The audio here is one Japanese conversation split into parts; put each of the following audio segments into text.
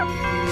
Bye.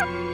you